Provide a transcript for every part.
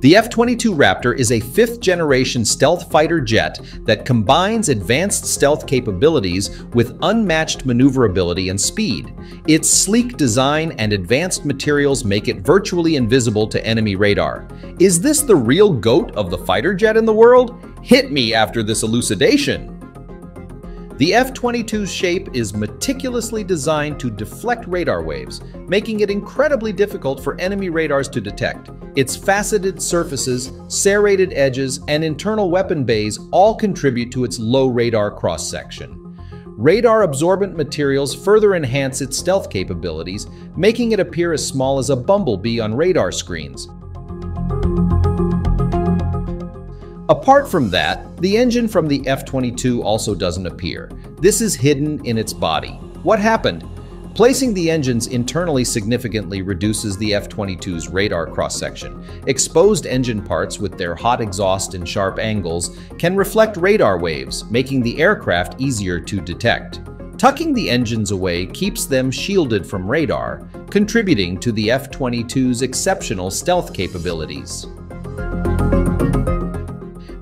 The F-22 Raptor is a fifth-generation stealth fighter jet that combines advanced stealth capabilities with unmatched maneuverability and speed. Its sleek design and advanced materials make it virtually invisible to enemy radar. Is this the real GOAT of the fighter jet in the world? Hit me after this elucidation! The F-22's shape is meticulously designed to deflect radar waves, making it incredibly difficult for enemy radars to detect. Its faceted surfaces, serrated edges, and internal weapon bays all contribute to its low radar cross-section. Radar-absorbent materials further enhance its stealth capabilities, making it appear as small as a bumblebee on radar screens. Apart from that, the engine from the F-22 also doesn't appear. This is hidden in its body. What happened? Placing the engines internally significantly reduces the F-22's radar cross-section. Exposed engine parts with their hot exhaust and sharp angles can reflect radar waves, making the aircraft easier to detect. Tucking the engines away keeps them shielded from radar, contributing to the F-22's exceptional stealth capabilities.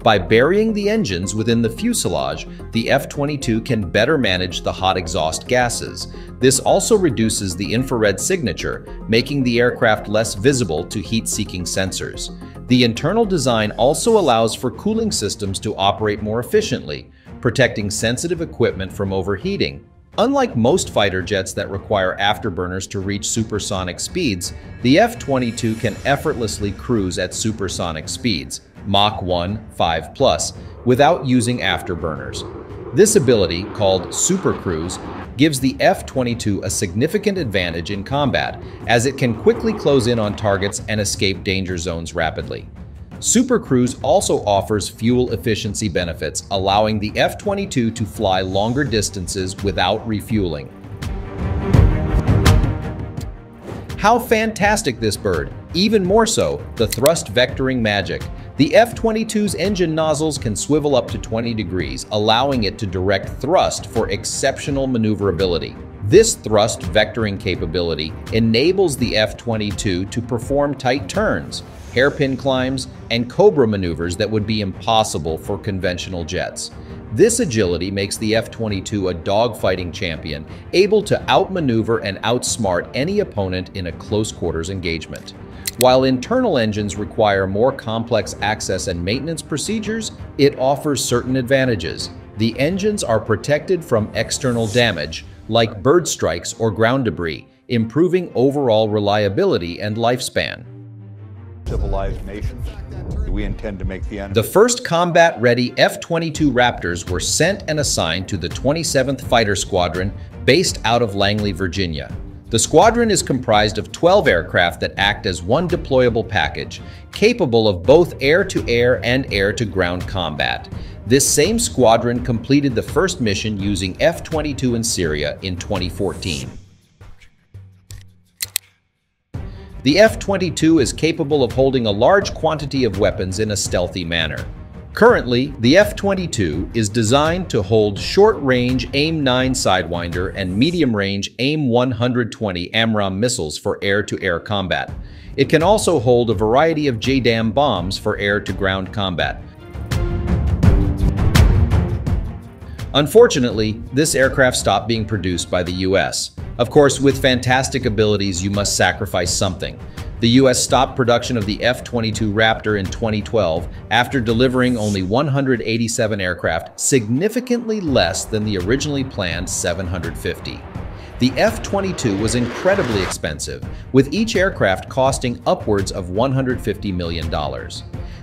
By burying the engines within the fuselage, the F-22 can better manage the hot exhaust gases. This also reduces the infrared signature, making the aircraft less visible to heat-seeking sensors. The internal design also allows for cooling systems to operate more efficiently, protecting sensitive equipment from overheating. Unlike most fighter jets that require afterburners to reach supersonic speeds, the F-22 can effortlessly cruise at supersonic speeds, Mach 1 5 plus, without using afterburners. This ability, called Super Cruise, gives the F-22 a significant advantage in combat, as it can quickly close in on targets and escape danger zones rapidly. Super Cruise also offers fuel efficiency benefits, allowing the F-22 to fly longer distances without refueling. How fantastic this bird! Even more so, the thrust vectoring magic. The F-22's engine nozzles can swivel up to 20 degrees, allowing it to direct thrust for exceptional maneuverability. This thrust vectoring capability enables the F-22 to perform tight turns, hairpin climbs, and cobra maneuvers that would be impossible for conventional jets. This agility makes the F-22 a dogfighting champion, able to outmaneuver and outsmart any opponent in a close quarters engagement. While internal engines require more complex access and maintenance procedures, it offers certain advantages. The engines are protected from external damage, like bird strikes or ground debris, improving overall reliability and lifespan. Civilized nations, we intend to make the enemy. The first combat-ready F-22 Raptors were sent and assigned to the 27th Fighter Squadron based out of Langley, Virginia. The squadron is comprised of 12 aircraft that act as one deployable package, capable of both air-to-air -air and air-to-ground combat. This same squadron completed the first mission using F-22 in Syria in 2014. The F-22 is capable of holding a large quantity of weapons in a stealthy manner. Currently, the F-22 is designed to hold short-range AIM-9 Sidewinder and medium-range AIM-120 AMRAAM missiles for air-to-air -air combat. It can also hold a variety of JDAM bombs for air-to-ground combat. Unfortunately, this aircraft stopped being produced by the US. Of course, with fantastic abilities, you must sacrifice something. The U.S. stopped production of the F-22 Raptor in 2012 after delivering only 187 aircraft, significantly less than the originally planned 750. The F-22 was incredibly expensive, with each aircraft costing upwards of $150 million.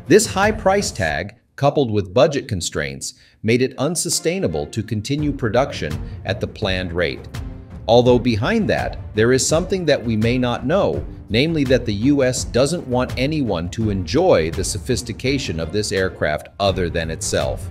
This high price tag, coupled with budget constraints, made it unsustainable to continue production at the planned rate. Although behind that, there is something that we may not know, namely that the US doesn't want anyone to enjoy the sophistication of this aircraft other than itself.